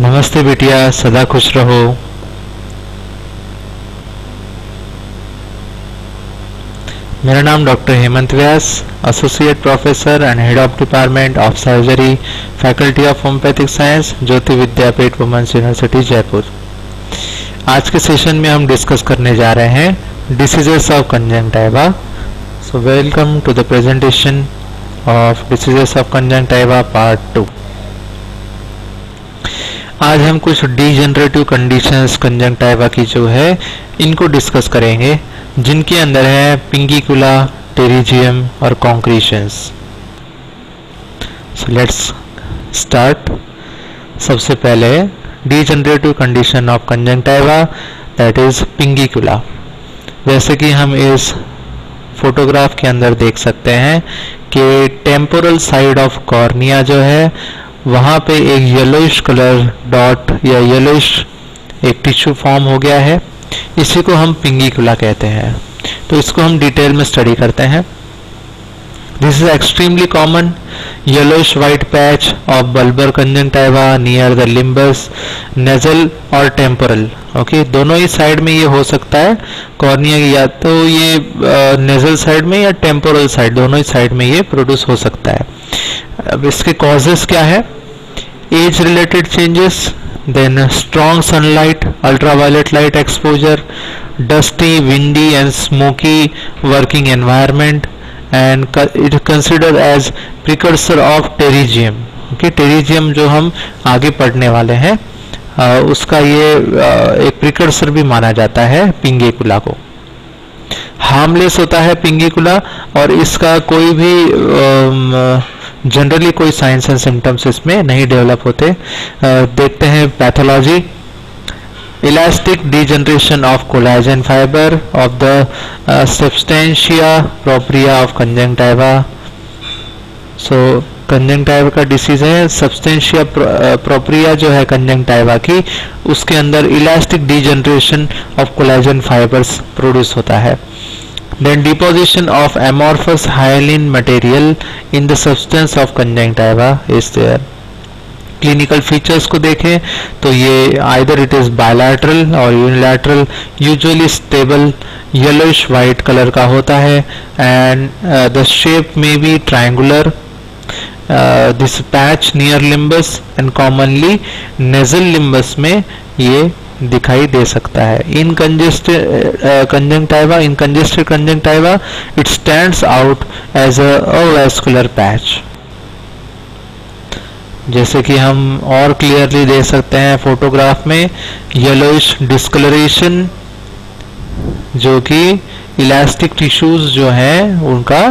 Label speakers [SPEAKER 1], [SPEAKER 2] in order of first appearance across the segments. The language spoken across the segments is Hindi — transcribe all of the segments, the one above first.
[SPEAKER 1] नमस्ते बेटिया, सदा खुश रहो। मेरा नाम doctor Hemant Vyas associate professor and head of department of surgery faculty of homoeopathic science Jyoti Vidyapeeth women's university Jaipur. आज के सेशन में हम डिस्कस करने जा रहे हैं diseases of conjunctiva so welcome to the presentation of diseases of conjunctiva part two आज हम कुछ डीजनरेटिव कंडीशंस कंजंक्टाइवा की जो है, इनको डिस्कस करेंगे, जिनके अंदर है पिंगिकुला टेरिजियम और कॉन्क्रीशंस सो लेट्स स्टार्ट सबसे पहले degenerative condition of conjunctiva that is pinguecula जैसे कि हम इस फोटोग्राफ के अंदर देख सकते हैं कि टेम्पोरल साइड ऑफ़ कॉर्निया जो है वहाँ पे एक येलोइश कलर डॉट या येलोइश एक टिश्यू फॉर्म हो गया है। इसी को हम पिंगिकुला कहते हैं। तो इसको हम डिटेल में स्टडी करते हैं। This is extremely common yellowish white patch of bulbar conjunctiva near the limbus nasal और टेम्पोरल ओके दोनों ही साइड में ये हो सकता है कॉर्निया या तो ये नेजल साइड में या टेम्पोरल साइड दोनों ही साइड में ये प्रोड्यूस हो सकता है। अब इसके कॉजेस क्या है? Age related changes then strong sunlight, ultraviolet light exposure dusty windy and smoky working environment and it considered as precursor of pterygium. Okay, pterygium जो हम आगे पढ़ने वाले हैं उसका ये एक प्रिकर्सर भी माना जाता है पिंगेकुला को। हार्मलेस होता है पिंगेकुला और इसका कोई भी जनरली कोई साइंस एंड सिम्टम्स इसमें नहीं डेवलप होते। देखते हैं pathology elastic degeneration of collagen fibre of the substantia propria of conjunctiva so conjunctiva का डिसीज है सब्सटेंशिया प्रोप्रिया जो है कंजंक्टाइवा की, उसके अंदर elastic degeneration of collagen fibres produce होता है। Then deposition of amorphous hyaline material in the substance of conjunctiva is there. Clinical features को देखें तो ये आइदर इट इज़ बायलैटरल और unilateral usually stable yellowish white colour का होता है एंड द शेप में be triangular this patch near limbus and commonly nasal limbus में ये दिखाई दे सकता है। In congested conjunctiva in congested conjunctiva it stands out as a patch जैसे कि हम और क्लियरली देख सकते हैं फोटोग्राफ में येलोइश डिस्कलरेशन जो कि इलास्टिक टिश्यूज जो हैं, उनका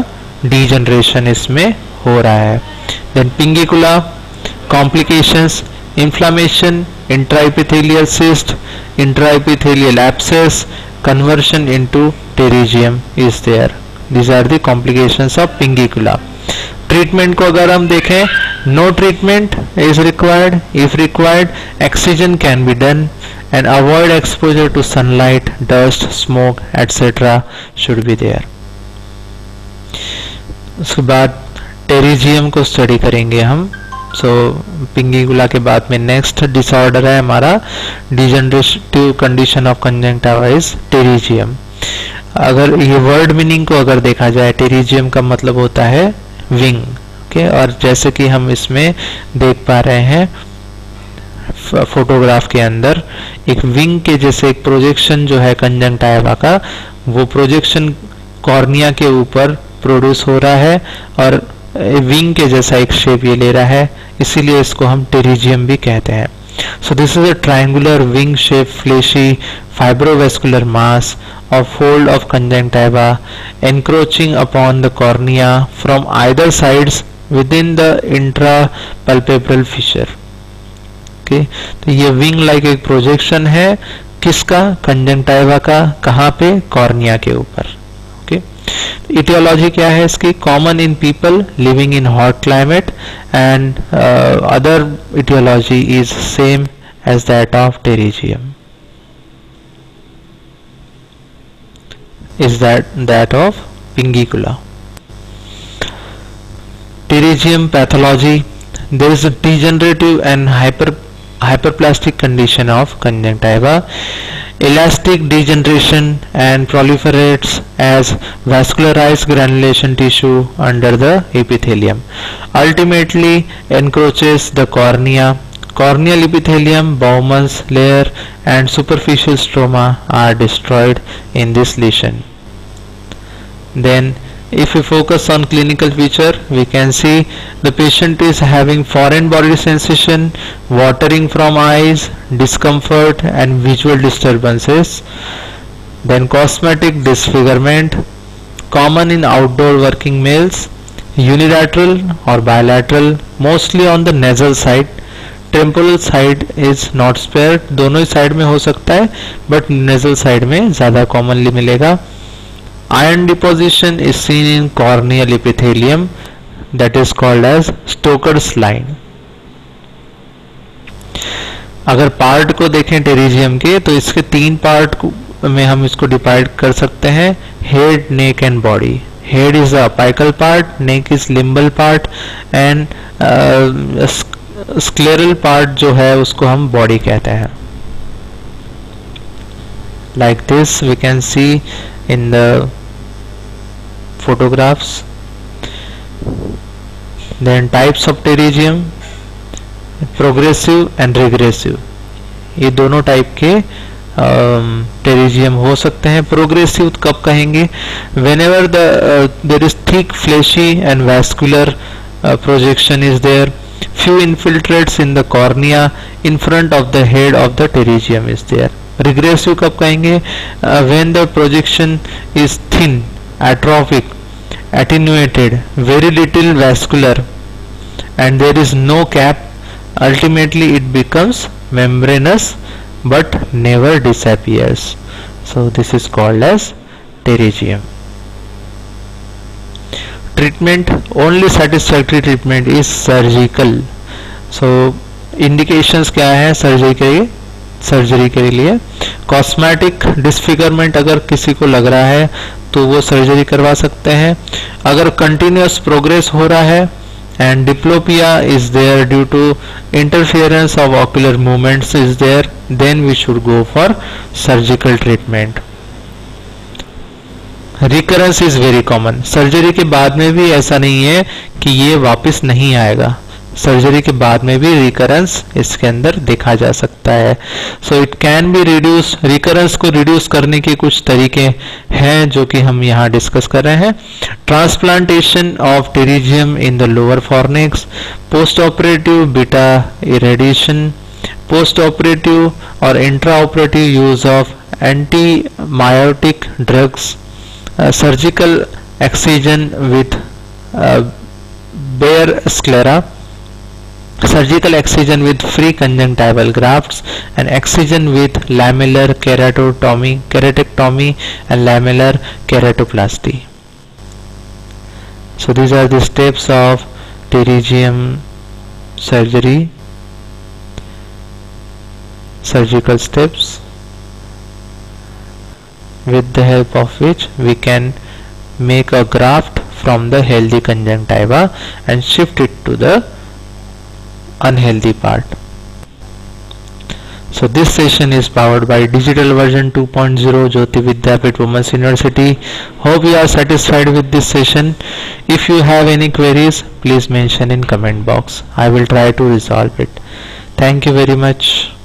[SPEAKER 1] डिजनरेशन इसमें हो रहा है। Then pinguecula complications inflammation intraepithelial cyst intraepithelial abscess conversion into pterygium is there these are the complications of pinguecula treatment को अगर हम देखें no treatment is required if required excision can be done and avoid exposure to sunlight dust smoke etcetera should be there उसके बाद टेरिजियम को स्टडी करेंगे हम। सो so, पिंगीगुला के बाद में नेक्स्ट डिसऑर्डर है हमारा। Degenerative condition of conjunctiva is pterygium अगर ये वर्ड मीनिंग को अगर देखा जाए टेरिजियम का मतलब होता है विंग ओके और जैसे कि हम इसमें देख पा रहे हैं फोटोग्राफ के अंदर, एक विंग के जैसे एक प्रोजेक्शन जो है कंजंक्टिवा का, वो प्रोजेक्शन कॉर्निया के ऊपर प्रोड्यूस हो रहा है और विंग के जैसा एक शेप ये ले रहा है, इसीलिए इसको हम टेरिजियम भी कहते हैं। So this is a triangular wing shape fleshy fibrovascular mass or fold of conjunctiva encroaching upon the cornea from either sides within the intrapalpebral fissure. Okay? तो ये विंग लाइक एक प्रोजेक्शन है, किसका? कंजंक्टाइवा का। कहाँ पे? कॉर्निया के ऊपर. Etiology क्या है इसकी? Common in people living in hot climate and other etiology is same as that of pterygium is that that of pingicula? Pterygium pathology there is a degenerative and hyper hyperplastic condition of conjunctiva. Elastic degeneration and proliferates as vascularized granulation tissue under the epithelium. Ultimately encroaches the cornea. Corneal epithelium, Bowman's layer and superficial stroma are destroyed in this lesion. Then if we focus on clinical feature we can see the patient is having foreign body sensation watering from eyes discomfort and visual disturbances then cosmetic disfigurement common in outdoor working males unilateral or bilateral mostly on the nasal side side is not spare दोनों ही साइड में हो सकता है बट नेजल साइड में ज़्यादा कॉमनली मिलेगा iron deposition is seen in corneal epithelium that is called as Stoker's line. अगर पार्ट को देखें टेरिजियम के तो इसके तीन पार्ट में हम इसको डिवाइड कर सकते हैं head neck and body head is apical part neck is limbal part and scleral part जो है उसको हम बॉडी कहते हैं। Like this we can see in the photographs, then types of pterygium progressive and regressive ये दोनों टाइप के टेरिजियम हो सकते हैं। प्रोग्रेसिव कब कहेंगे? Whenever there is thick fleshy and vascular projection is there few infiltrates in the cornea, in front of the head of the pterygium is there. Regressive कब कहेंगे? When the projection is thin atrophic attenuated very little vascular and there is no cap ultimately it becomes membranous but never disappears so this is called as pterygium treatment only satisfactory treatment is surgical so indications क्या है सर्जरी के लिए सर्जरी के लिए। कॉस्मेटिक डिसफिगरमेंट अगर किसी को लग रहा है तो वो सर्जरी करवा सकते हैं। अगर कंटिन्यूस प्रोग्रेस हो रहा है and diplopia is there due to interference of ocular movements is there then we should go for surgical treatment recurrence is very common surgery के बाद में भी ऐसा नहीं है कि ये वापस नहीं आएगा। सर्जरी के बाद में भी रिकरेंस इसके अंदर देखा जा सकता है। So it can be reduce recurrence को रिड्यूस करने के कुछ तरीके हैं जो कि हम यहाँ डिस्कस कर रहे हैं। Transplantation of pterygium in the lower fornix post operative beta irradiation post operative और intra operative use of anti mitotic drugs surgical excision with bare sclera. Surgical excision with free conjunctival grafts and excision with lamellar keratotomy keratectomy and lamellar keratoplasty. So these are the steps of pterygium surgery. Surgical steps with the help of which we can make a graft from the healthy conjunctiva and shift it to the unhealthy part. So this session is powered by digital version 2.0 Jyoti Vidyapeeth Women's University. Hope you are satisfied with this session. If you have any queries, please mention in comment box. I will try to resolve it. Thank you very much.